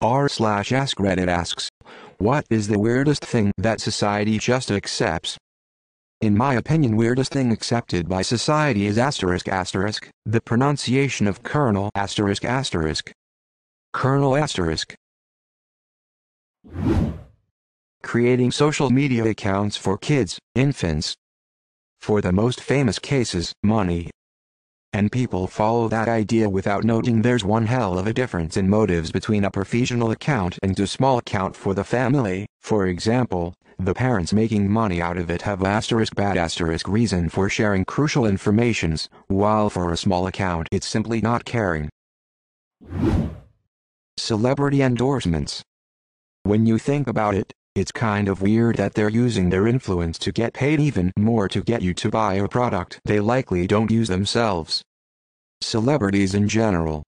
r slash ask Reddit asks, what is the weirdest thing that society just accepts? In my opinion weirdest thing accepted by society is asterisk asterisk, the pronunciation of colonel asterisk asterisk. Colonel asterisk. Creating social media accounts for kids, infants. For the most famous cases, money. And people follow that idea without noting there's one hell of a difference in motives between a professional account and a small account for the family. For example, the parents making money out of it have asterisk bad asterisk reason for sharing crucial informations, while for a small account it's simply not caring. Celebrity endorsements. When you think about it, it's kind of weird that they're using their influence to get paid even more to get you to buy a product they likely don't use themselves. Celebrities in general.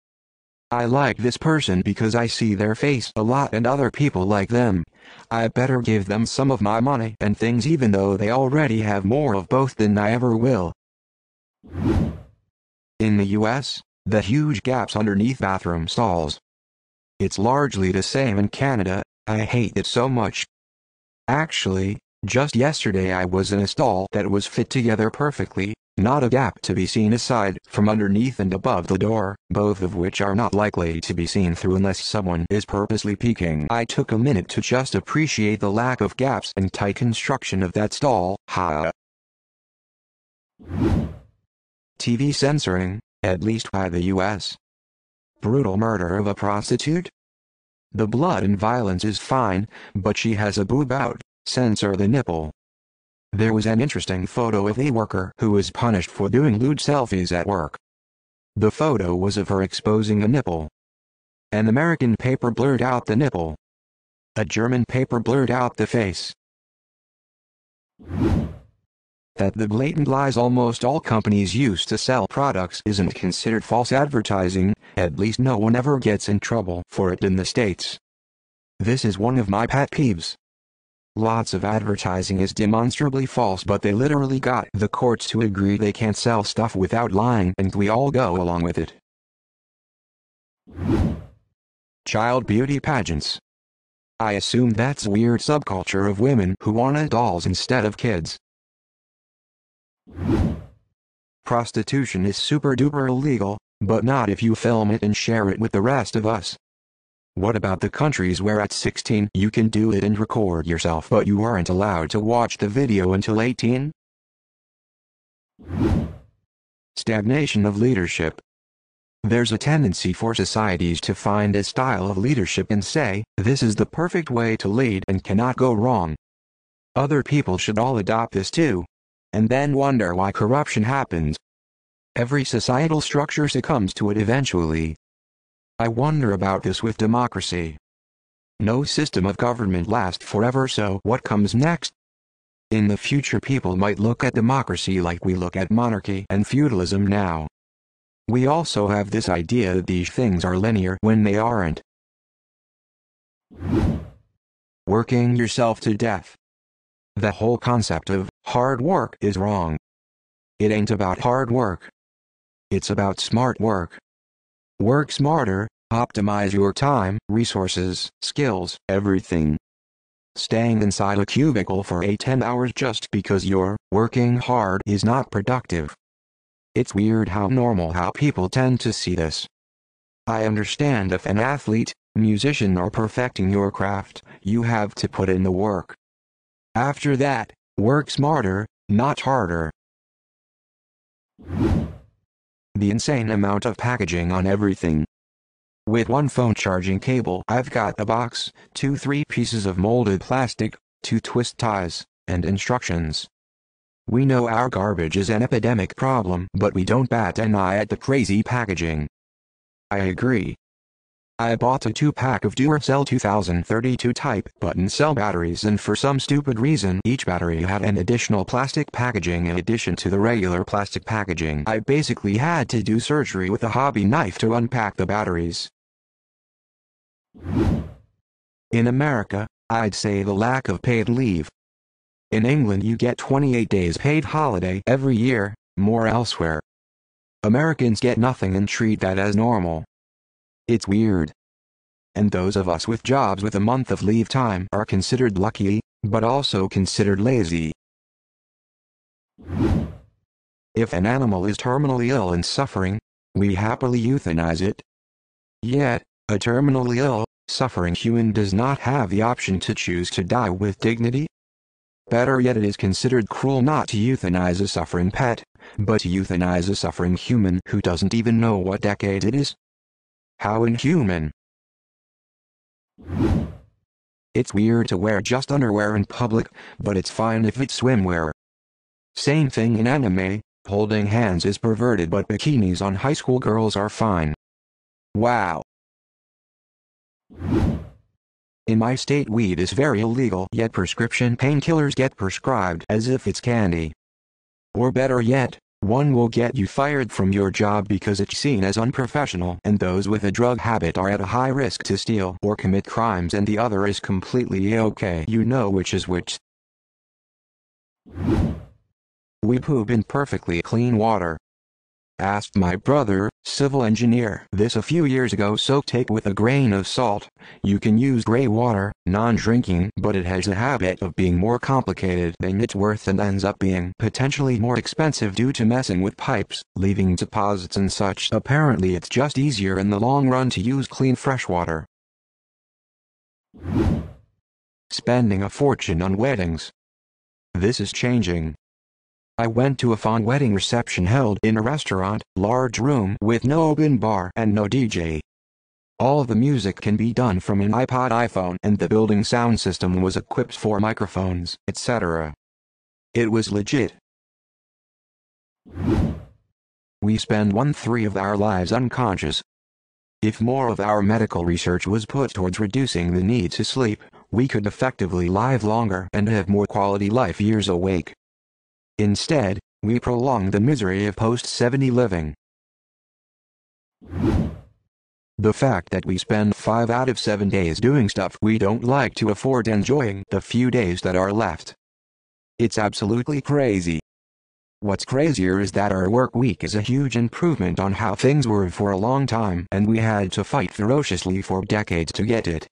I like this person because I see their face a lot and other people like them. I better give them some of my money and things even though they already have more of both than I ever will. In the US, the huge gaps underneath bathroom stalls. It's largely the same in Canada, I hate it so much. Actually, just yesterday I was in a stall that was fit together perfectly, not a gap to be seen aside from underneath and above the door, both of which are not likely to be seen through unless someone is purposely peeking. I took a minute to just appreciate the lack of gaps and tight construction of that stall, ha. TV censoring, at least by the US. Brutal murder of a prostitute? The blood and violence is fine, but she has a boob out, censor the nipple. There was an interesting photo of a worker who was punished for doing lewd selfies at work. The photo was of her exposing a nipple. An American paper blurred out the nipple. A German paper blurred out the face. That the blatant lies almost all companies use to sell products isn't considered false advertising, at least no one ever gets in trouble for it in the States. This is one of my pet peeves. Lots of advertising is demonstrably false but they literally got the courts to agree they can't sell stuff without lying and we all go along with it. Child beauty pageants. I assume that's a weird subculture of women who want dolls instead of kids. Prostitution is super duper illegal, but not if you film it and share it with the rest of us. What about the countries where at 16 you can do it and record yourself but you aren't allowed to watch the video until 18? Stagnation of leadership. There's a tendency for societies to find a style of leadership and say, this is the perfect way to lead and cannot go wrong. Other people should all adopt this too and then wonder why corruption happens. Every societal structure succumbs to it eventually. I wonder about this with democracy. No system of government lasts forever so what comes next? In the future people might look at democracy like we look at monarchy and feudalism now. We also have this idea that these things are linear when they aren't. Working yourself to death. The whole concept of hard work is wrong. It ain't about hard work. It's about smart work. Work smarter, optimize your time, resources, skills, everything. Staying inside a cubicle for 8-10 hours just because you're working hard is not productive. It's weird how normal how people tend to see this. I understand if an athlete, musician are perfecting your craft, you have to put in the work. After that, work smarter, not harder. The insane amount of packaging on everything. With one phone charging cable I've got a box, two three pieces of molded plastic, two twist ties, and instructions. We know our garbage is an epidemic problem but we don't bat an eye at the crazy packaging. I agree. I bought a 2-pack of Duracell 2032 type button cell batteries and for some stupid reason each battery had an additional plastic packaging in addition to the regular plastic packaging. I basically had to do surgery with a hobby knife to unpack the batteries. In America, I'd say the lack of paid leave. In England you get 28 days paid holiday every year, more elsewhere. Americans get nothing and treat that as normal. It's weird. and those of us with jobs with a month of leave time are considered lucky, but also considered lazy. If an animal is terminally ill and suffering, we happily euthanize it. Yet, a terminally ill, suffering human does not have the option to choose to die with dignity. Better yet it is considered cruel not to euthanize a suffering pet, but to euthanize a suffering human who doesn't even know what decade it is. How inhuman. It's weird to wear just underwear in public, but it's fine if it's swimwear. Same thing in anime, holding hands is perverted but bikinis on high school girls are fine. Wow. In my state weed is very illegal yet prescription painkillers get prescribed as if it's candy. Or better yet, one will get you fired from your job because it's seen as unprofessional and those with a drug habit are at a high risk to steal or commit crimes and the other is completely okay. You know which is which. We poop in perfectly clean water. Asked my brother, civil engineer, this a few years ago so take with a grain of salt. You can use gray water, non-drinking, but it has a habit of being more complicated than it's worth and ends up being potentially more expensive due to messing with pipes, leaving deposits and such. Apparently it's just easier in the long run to use clean fresh water. Spending a fortune on weddings. This is changing. I went to a fun wedding reception held in a restaurant, large room with no open bar and no DJ. All the music can be done from an iPod iPhone and the building sound system was equipped for microphones, etc. It was legit. We spend one-three of our lives unconscious. If more of our medical research was put towards reducing the need to sleep, we could effectively live longer and have more quality life years awake. Instead, we prolong the misery of post-70 living. The fact that we spend 5 out of 7 days doing stuff we don't like to afford enjoying the few days that are left. It's absolutely crazy. What's crazier is that our work week is a huge improvement on how things were for a long time and we had to fight ferociously for decades to get it.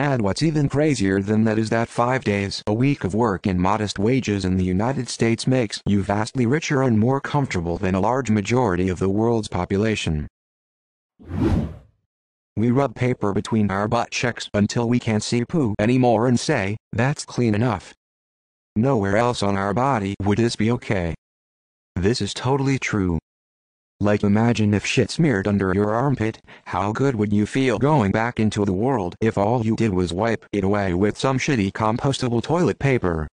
And what's even crazier than that is that five days a week of work and modest wages in the United States makes you vastly richer and more comfortable than a large majority of the world's population. We rub paper between our butt checks until we can't see poo anymore and say, that's clean enough. Nowhere else on our body would this be okay. This is totally true. Like imagine if shit smeared under your armpit, how good would you feel going back into the world if all you did was wipe it away with some shitty compostable toilet paper?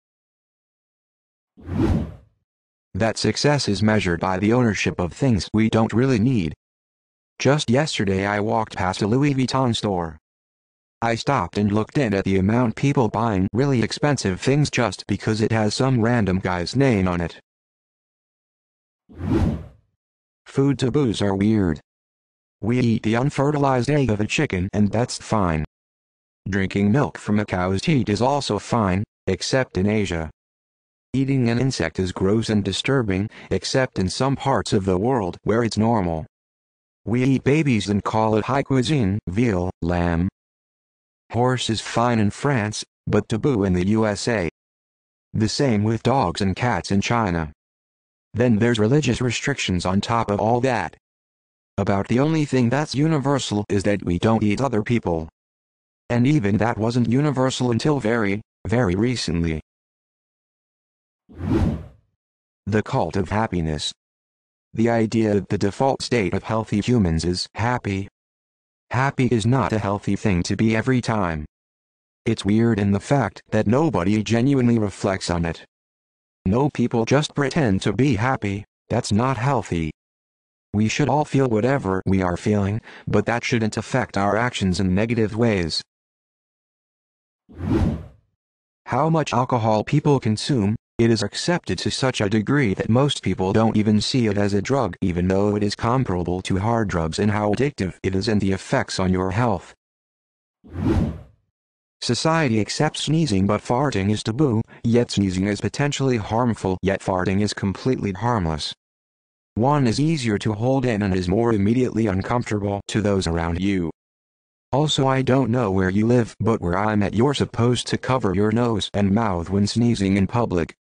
That success is measured by the ownership of things we don't really need. Just yesterday I walked past a Louis Vuitton store. I stopped and looked in at the amount people buying really expensive things just because it has some random guy's name on it. Food taboos are weird. We eat the unfertilized egg of a chicken and that's fine. Drinking milk from a cow's teat is also fine, except in Asia. Eating an insect is gross and disturbing, except in some parts of the world where it's normal. We eat babies and call it high cuisine, veal, lamb. Horse is fine in France, but taboo in the USA. The same with dogs and cats in China. Then there's religious restrictions on top of all that. About the only thing that's universal is that we don't eat other people. And even that wasn't universal until very, very recently. The cult of happiness. The idea that the default state of healthy humans is happy. Happy is not a healthy thing to be every time. It's weird in the fact that nobody genuinely reflects on it. No people just pretend to be happy, that's not healthy. We should all feel whatever we are feeling, but that shouldn't affect our actions in negative ways. How much alcohol people consume, it is accepted to such a degree that most people don't even see it as a drug even though it is comparable to hard drugs in how addictive it is and the effects on your health. Society accepts sneezing but farting is taboo, yet sneezing is potentially harmful yet farting is completely harmless. One is easier to hold in and is more immediately uncomfortable to those around you. Also I don't know where you live but where I'm at you're supposed to cover your nose and mouth when sneezing in public.